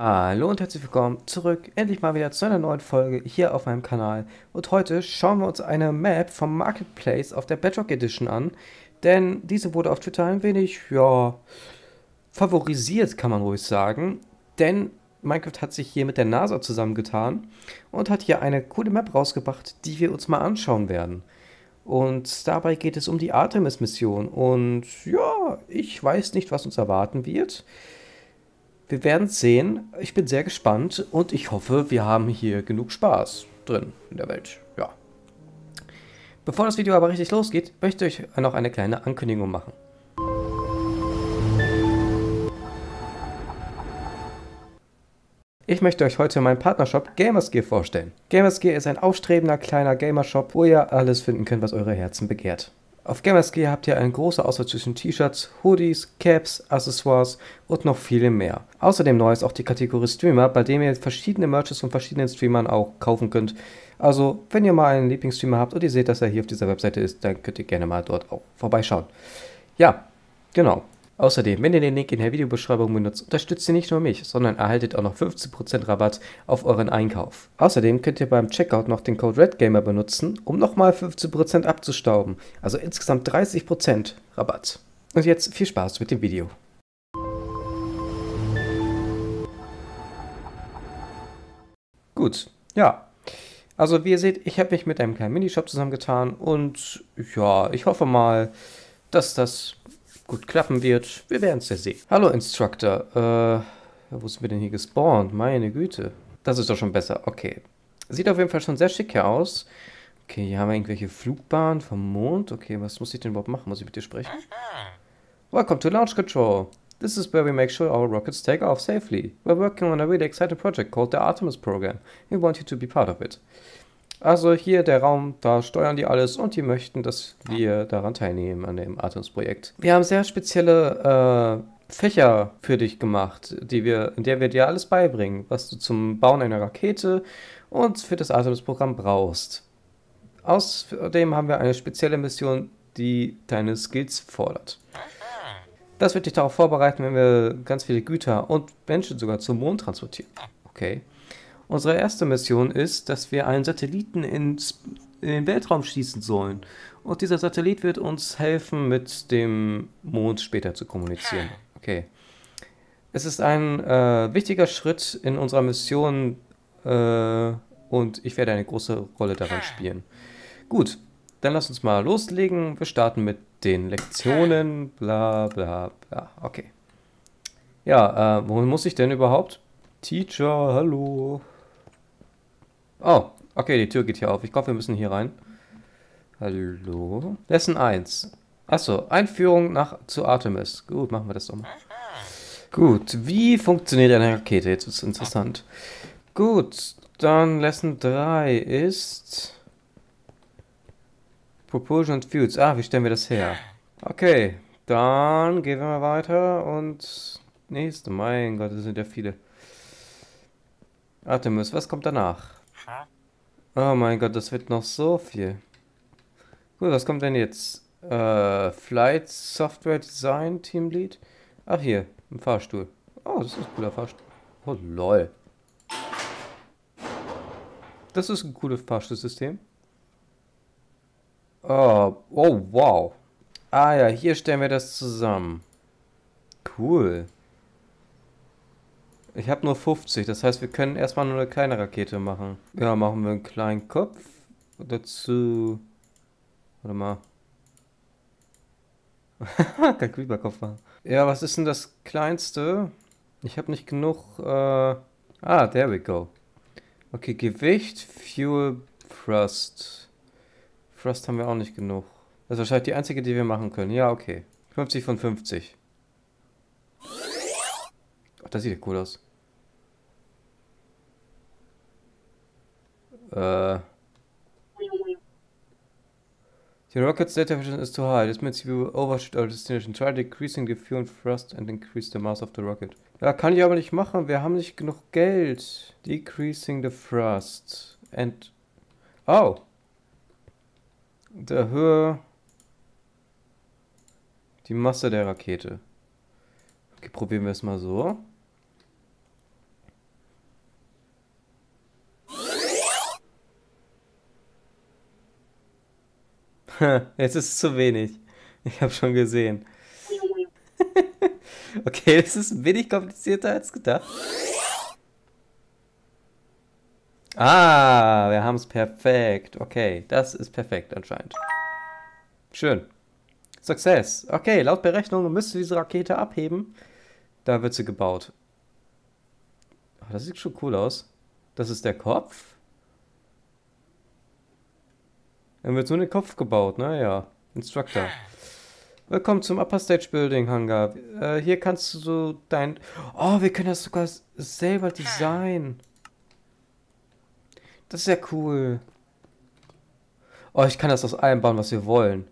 Hallo und herzlich willkommen zurück, endlich mal wieder zu einer neuen Folge hier auf meinem Kanal. Und heute schauen wir uns eine Map vom Marketplace auf der Bedrock Edition an, denn diese wurde auf Twitter ein wenig, ja, favorisiert, kann man ruhig sagen, denn Minecraft hat sich hier mit der NASA zusammengetan und hat hier eine coole Map rausgebracht, die wir uns mal anschauen werden. Und dabei geht es um die Artemis-Mission und ja, ich weiß nicht, was uns erwarten wird. Wir werden sehen. Ich bin sehr gespannt und ich hoffe, wir haben hier genug Spaß drin in der Welt. Ja. Bevor das Video aber richtig losgeht, möchte ich euch noch eine kleine Ankündigung machen. Ich möchte euch heute meinen Partnershop Gamersgear vorstellen. Gamersgear ist ein aufstrebender kleiner Gamershop, wo ihr alles finden könnt, was eure Herzen begehrt. Auf Gamersgear habt ihr eine große Auswahl zwischen T-Shirts, Hoodies, Caps, Accessoires und noch viele mehr. Außerdem neu ist auch die Kategorie Streamer, bei dem ihr verschiedene Merches von verschiedenen Streamern auch kaufen könnt. Also, wenn ihr mal einen Lieblingsstreamer habt und ihr seht, dass er hier auf dieser Webseite ist, dann könnt ihr gerne mal dort auch vorbeischauen. Ja, genau. Außerdem, wenn ihr den Link in der Videobeschreibung benutzt, unterstützt ihr nicht nur mich, sondern erhaltet auch noch 15% Rabatt auf euren Einkauf. Außerdem könnt ihr beim Checkout noch den Code REDGAMER benutzen, um nochmal 15% abzustauben. Also insgesamt 30% Rabatt. Und jetzt viel Spaß mit dem Video. Gut, ja. Also wie ihr seht, ich habe mich mit einem kleinen Minishop zusammengetan und ja, ich hoffe mal, dass das gut klappen wird. Wir werden es ja sehen. Hallo Instructor. Äh, wo sind wir denn hier gespawnt? Meine Güte. Das ist doch schon besser. Okay. Sieht auf jeden Fall schon sehr schick hier aus. Okay, hier haben wir irgendwelche Flugbahnen vom Mond. Okay, was muss ich denn überhaupt machen? Muss ich mit dir sprechen? Welcome to Launch Control. This is where we make sure our rockets take off safely. We're working on a really exciting project called the Artemis Program. We want you to be part of it. Also hier der Raum, da steuern die alles und die möchten, dass wir daran teilnehmen an dem Artemis-Projekt. Wir haben sehr spezielle äh, Fächer für dich gemacht, die wir, in der wir dir alles beibringen, was du zum Bauen einer Rakete und für das Artemis-Programm brauchst. Außerdem haben wir eine spezielle Mission, die deine Skills fordert. Das wird dich darauf vorbereiten, wenn wir ganz viele Güter und Menschen sogar zum Mond transportieren. Okay. Unsere erste Mission ist, dass wir einen Satelliten ins, in den Weltraum schießen sollen. Und dieser Satellit wird uns helfen, mit dem Mond später zu kommunizieren. Okay. Es ist ein äh, wichtiger Schritt in unserer Mission äh, und ich werde eine große Rolle daran spielen. Gut, dann lass uns mal loslegen. Wir starten mit den Lektionen. Bla bla bla. Okay. Ja, äh, wohin muss ich denn überhaupt? Teacher, hallo. Oh, okay, die Tür geht hier auf. Ich glaube, wir müssen hier rein. Hallo? Lesson 1. Achso, Einführung nach, zu Artemis. Gut, machen wir das doch mal. Gut, wie funktioniert eine Rakete? Jetzt ist es interessant. Gut, dann Lesson 3 ist... Propulsion and Fuels. Ah, wie stellen wir das her? Okay, dann gehen wir mal weiter und... Nächste, mein Gott, das sind ja viele. Artemis, was kommt danach? Oh mein Gott, das wird noch so viel. Gut, was kommt denn jetzt? Äh, Flight Software Design Team Lead? Ach hier, ein Fahrstuhl. Oh, das ist ein cooler Fahrstuhl. Oh lol. Das ist ein cooles Fahrstuhlsystem. Oh, oh wow. Ah ja, hier stellen wir das zusammen. Cool. Ich habe nur 50, das heißt, wir können erstmal nur eine kleine Rakete machen. Ja, machen wir einen kleinen Kopf. Dazu... Warte mal. Kein Creeper-Kopf machen. Ja, was ist denn das kleinste? Ich habe nicht genug... Äh... Ah, there we go. Okay, Gewicht, Fuel, Thrust. Thrust haben wir auch nicht genug. Das ist wahrscheinlich die einzige, die wir machen können. Ja, okay. 50 von 50. Ach, das sieht ja cool aus. Äh. The rocket's data efficiency is too high. This means will overshoot our destination. Try decreasing the fuel thrust and increase the mass of the rocket. Ja, kann ich aber nicht machen. Wir haben nicht genug Geld. Decreasing the thrust. And... Oh. Der Höhe... Die Masse der Rakete. Okay, probieren wir es mal so. Jetzt ist es zu wenig. Ich habe schon gesehen. okay, das ist ein wenig komplizierter als gedacht. Ah, wir haben es perfekt. Okay, das ist perfekt anscheinend. Schön. Success. Okay, laut Berechnungen müsste diese Rakete abheben. Da wird sie gebaut. Oh, das sieht schon cool aus. Das ist der Kopf. Dann wird nur den Kopf gebaut, ne? Ja. Instructor. Willkommen zum Upper Stage Building Hangar. Äh, hier kannst du so dein... Oh, wir können das sogar selber designen. Das ist ja cool. Oh, ich kann das aus allem bauen, was wir wollen.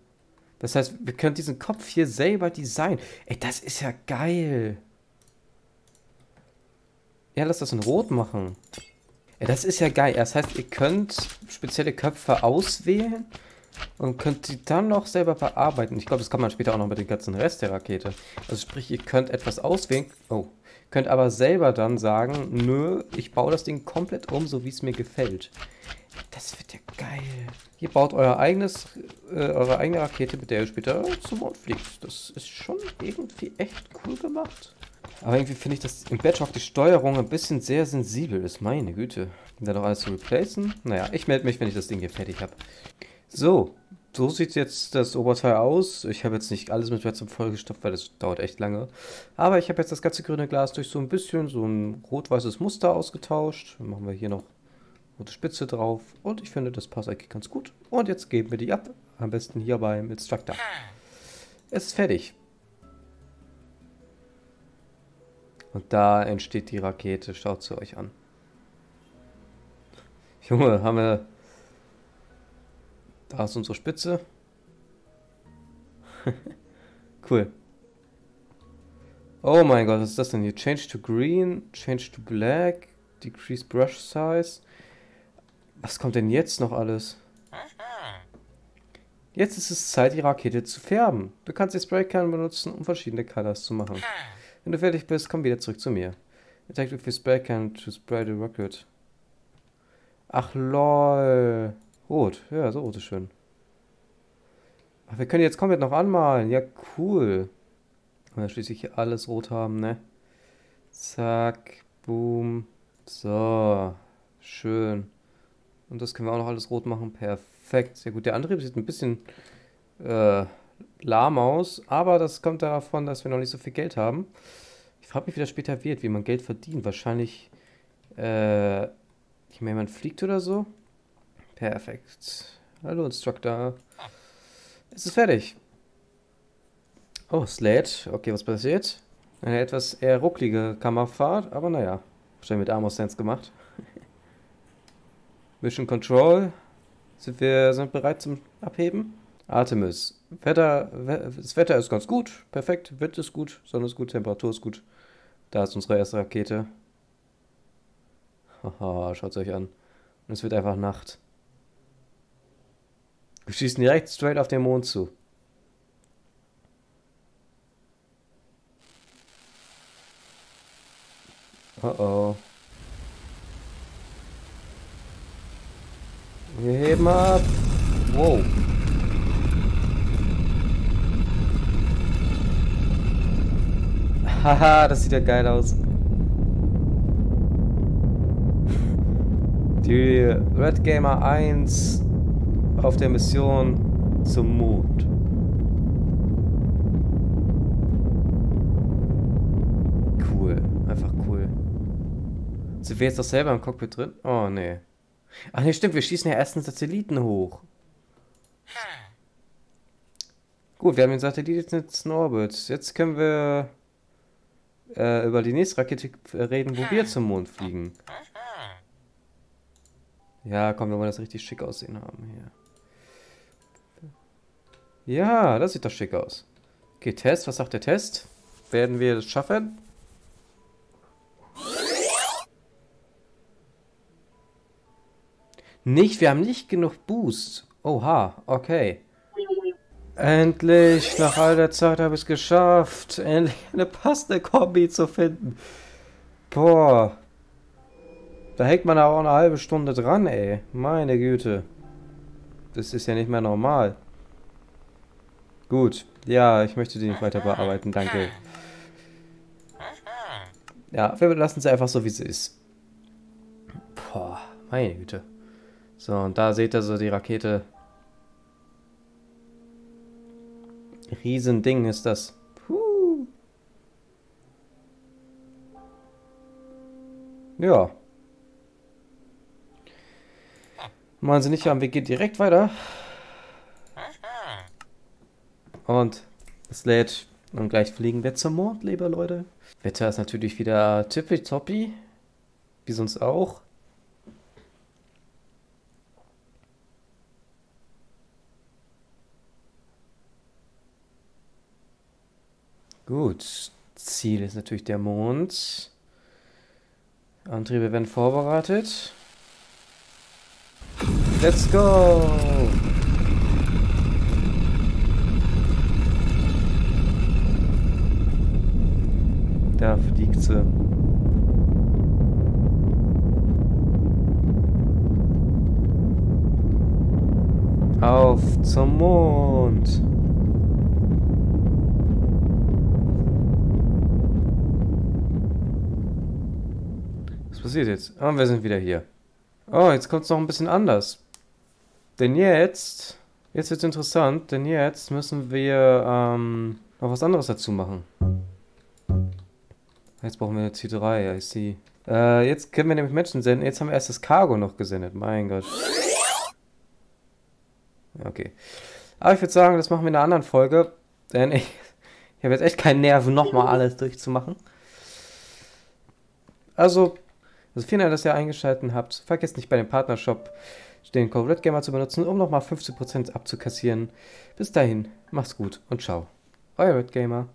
Das heißt, wir können diesen Kopf hier selber designen. Ey, das ist ja geil. Ja, lass das in Rot machen. Ja, das ist ja geil. Das heißt, ihr könnt spezielle Köpfe auswählen und könnt die dann noch selber bearbeiten. Ich glaube, das kann man später auch noch mit dem ganzen Rest der Rakete. Also sprich, ihr könnt etwas auswählen. Oh. Könnt aber selber dann sagen, nö, ich baue das Ding komplett um, so wie es mir gefällt. Das wird ja geil. Ihr baut euer eigenes, äh, eure eigene Rakete, mit der ihr später zum Mond fliegt. Das ist schon irgendwie echt cool gemacht. Aber irgendwie finde ich, dass im Bedrock die Steuerung ein bisschen sehr sensibel ist. Meine Güte. Da noch alles zu replacen? Naja, ich melde mich, wenn ich das Ding hier fertig habe. So, so sieht jetzt das Oberteil aus. Ich habe jetzt nicht alles mit Redstone vollgestopft, weil das dauert echt lange. Aber ich habe jetzt das ganze grüne Glas durch so ein bisschen so ein rot-weißes Muster ausgetauscht. Dann machen wir hier noch rote Spitze drauf. Und ich finde, das passt eigentlich ganz gut. Und jetzt geben wir die ab. Am besten hier beim Instructor. Es ist fertig. Und da entsteht die Rakete. Schaut sie euch an. Junge, haben wir da ist unsere Spitze. cool. Oh mein Gott, was ist das denn hier? Change to green, change to black, decrease brush size. Was kommt denn jetzt noch alles? Jetzt ist es Zeit, die Rakete zu färben. Du kannst die Spraycan benutzen, um verschiedene Colors zu machen. Wenn du fertig bist, komm wieder zurück zu mir. Attack with Spraycan to spray the rocket. Ach lol. Rot. Ja, so rot ist schön. Ach, wir können jetzt komplett noch anmalen. Ja, cool. Wenn wir schließlich hier alles rot haben, ne? Zack. Boom. So. Schön. Und das können wir auch noch alles rot machen. Perfekt. Sehr gut. Der Antrieb sieht ein bisschen äh, lahm aus. Aber das kommt davon, dass wir noch nicht so viel Geld haben. Ich frage mich, wie das später wird, wie man Geld verdient. Wahrscheinlich, äh, ich meine, man fliegt oder so. Perfekt. Hallo Instructor. Es ist fertig. Oh, Slate. Okay, was passiert? Eine etwas eher rucklige Kammerfahrt, aber naja. Wahrscheinlich mit Armor Sense gemacht. Mission Control. Sind wir sind bereit zum Abheben? Artemis. Wetter, das Wetter ist ganz gut. Perfekt. Wind ist gut. Sonne ist gut. Temperatur ist gut. Da ist unsere erste Rakete. Haha, schaut euch an. Und es wird einfach Nacht. Wir schießen direkt straight auf den Mond zu. Oh oh. Wir heben ab. Wow. Haha, das sieht ja geil aus. Die Red Gamer 1 auf der Mission zum Mond. Cool, einfach cool. Sind wir jetzt doch selber im Cockpit drin? Oh, nee. Ach nee, stimmt, wir schießen ja erst einen Satelliten hoch. Gut, wir haben den Satelliten jetzt in Orbit. Jetzt können wir äh, über die nächste Rakete reden, wo wir zum Mond fliegen. Ja, komm, wir wollen das richtig schick aussehen haben hier. Ja, das sieht doch schick aus. Okay, Test, was sagt der Test? Werden wir das schaffen? Nicht, wir haben nicht genug Boost. Oha, okay. Endlich, nach all der Zeit habe ich es geschafft, endlich eine passende Kombi zu finden. Boah. Da hängt man auch eine halbe Stunde dran, ey. Meine Güte. Das ist ja nicht mehr normal. Gut. Ja, ich möchte die nicht weiter bearbeiten, danke. Ja, wir lassen sie einfach so, wie sie ist. Boah, meine Güte. So, und da seht ihr so die Rakete. Riesending ist das. Puh. Ja. Machen Sie nicht haben, wir gehen direkt weiter. Und es lädt und gleich fliegen wir zum Mond, liebe Leute. Wetter ist natürlich wieder tippitoppi, wie sonst auch. Gut, Ziel ist natürlich der Mond. Antriebe werden vorbereitet. Let's go! Da fliegt sie. Auf zum Mond. Was passiert jetzt? Ah, wir sind wieder hier. Oh, jetzt kommt es noch ein bisschen anders. Denn jetzt, jetzt wird es interessant, denn jetzt müssen wir ähm, noch was anderes dazu machen. Jetzt brauchen wir eine C3, I see. Äh, jetzt können wir nämlich Menschen senden. Jetzt haben wir erst das Cargo noch gesendet. Mein Gott. Okay. Aber ich würde sagen, das machen wir in einer anderen Folge. Denn ich, ich habe jetzt echt keinen Nerven, nochmal alles durchzumachen. Also, also vielen Dank, dass ihr eingeschaltet habt. Vergesst nicht bei dem Partnershop den Code RedGamer zu benutzen, um nochmal 15% abzukassieren. Bis dahin, macht's gut und ciao. Euer RedGamer.